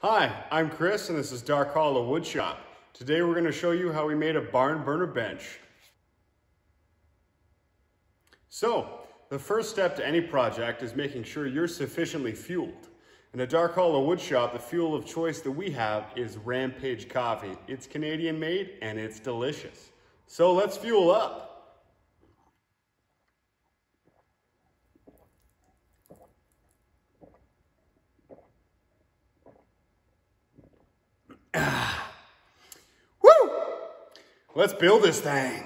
Hi, I'm Chris and this is Dark Hollow Woodshop. Today we're going to show you how we made a barn burner bench. So, the first step to any project is making sure you're sufficiently fueled. In a Dark Hollow Woodshop, the fuel of choice that we have is Rampage Coffee. It's Canadian made and it's delicious. So let's fuel up. Woo! Let's build this thing.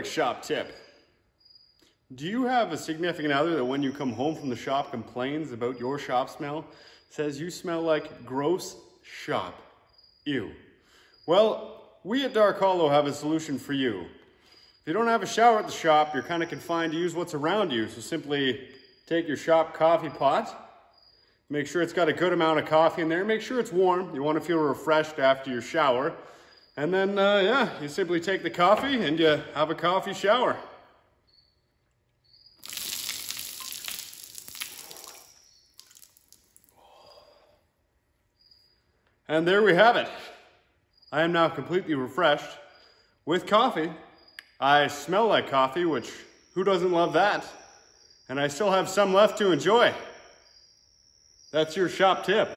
Quick shop tip. Do you have a significant other that when you come home from the shop complains about your shop smell? Says you smell like gross shop. Ew. Well, we at Dark Hollow have a solution for you. If you don't have a shower at the shop, you're kind of confined to use what's around you. So simply take your shop coffee pot, make sure it's got a good amount of coffee in there, make sure it's warm. You want to feel refreshed after your shower. And then, uh, yeah, you simply take the coffee and you have a coffee shower. And there we have it. I am now completely refreshed with coffee. I smell like coffee, which who doesn't love that? And I still have some left to enjoy. That's your shop tip.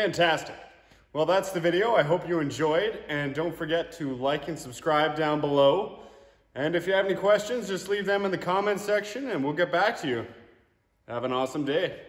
Fantastic. Well, that's the video. I hope you enjoyed. And don't forget to like and subscribe down below. And if you have any questions, just leave them in the comment section and we'll get back to you. Have an awesome day.